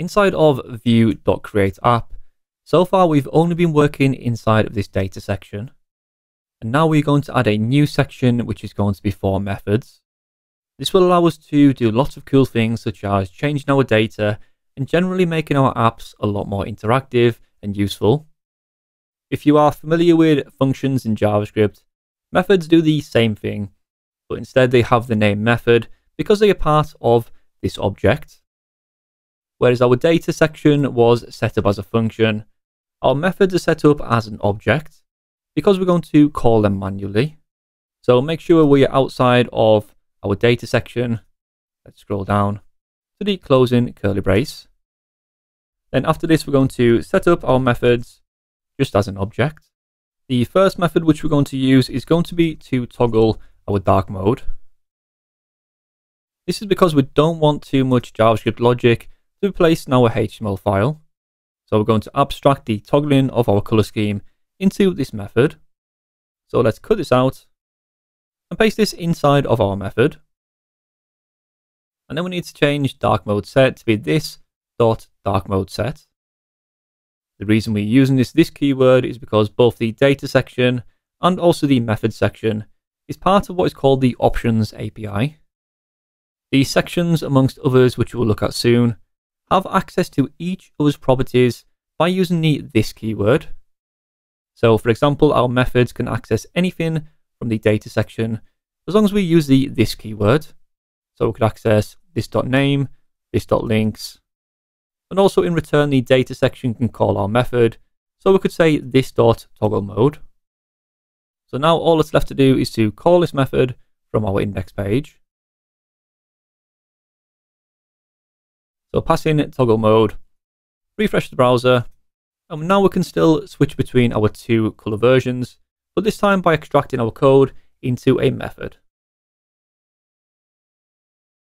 inside of Vue.createApp, so far we've only been working inside of this data section. And now we're going to add a new section which is going to be for methods. This will allow us to do lots of cool things such as changing our data and generally making our apps a lot more interactive and useful. If you are familiar with functions in JavaScript, methods do the same thing, but instead they have the name method because they are part of this object. Whereas our data section was set up as a function, our methods are set up as an object because we're going to call them manually. So make sure we are outside of our data section. Let's scroll down to the closing curly brace. Then after this, we're going to set up our methods just as an object. The first method which we're going to use is going to be to toggle our dark mode. This is because we don't want too much JavaScript logic to be placed in our HTML file. So we're going to abstract the toggling of our color scheme into this method. So let's cut this out and paste this inside of our method. And then we need to change dark mode set to be this dot dark mode set. The reason we're using this, this keyword is because both the data section and also the method section is part of what is called the options API. These sections, amongst others which we'll look at soon, have access to each other's properties by using the this keyword. So for example, our methods can access anything from the data section as long as we use the this keyword. So we could access this.name, this.links, and also in return, the data section can call our method. So we could say this dot toggle mode. So now all that's left to do is to call this method from our index page. So pass in toggle mode, refresh the browser, and now we can still switch between our two color versions, but this time by extracting our code into a method.